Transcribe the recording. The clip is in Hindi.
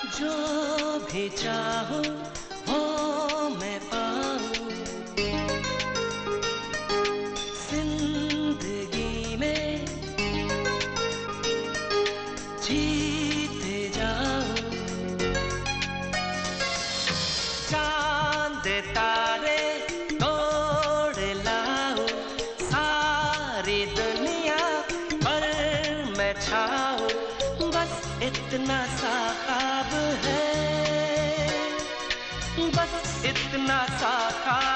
जो भी चाहो, वो मैं पाऊँ। ज़िंदगी में जीते जाओ चाँद तारे तोड़ लाओ सारी दुनिया पर मैं छाओ बस इतना बस इतना सा था